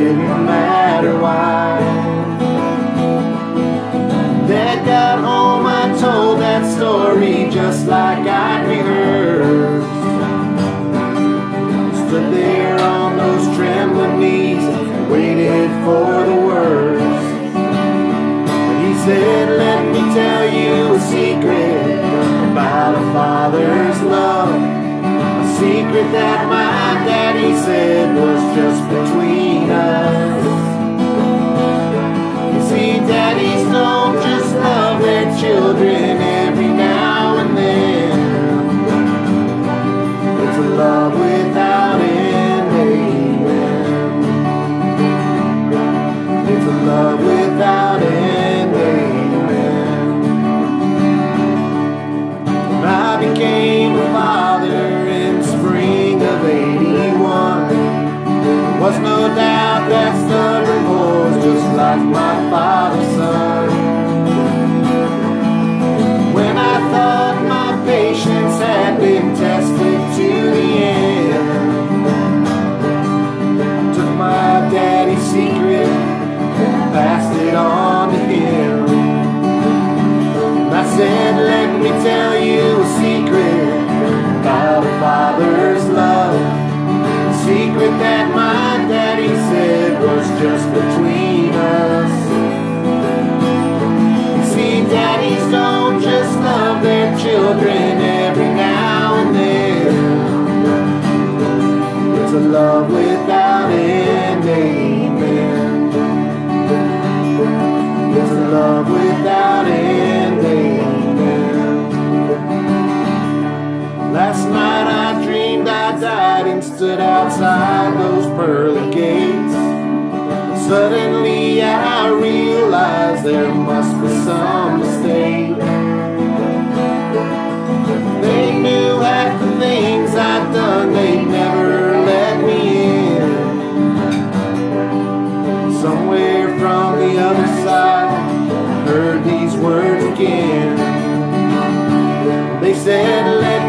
didn't matter why. Dad got home, I told that story just like I'd rehearsed. Stood there on those trembling knees, waited for the worst. But he said, let me tell you a secret about a father's love. A secret that my daddy said was just between my father's son. When I thought my patience had been tested to the end, took my daddy's secret and passed it on to him. I said, let me tell you a secret about a father's love. Secret that my daddy said was just between children every now and then. It's a love without end, amen. It's a love without end, amen. Last night I dreamed I died and stood outside those pearly gates. Suddenly I realized there done, they'd never let me in. Somewhere from the other side, I heard these words again. They said,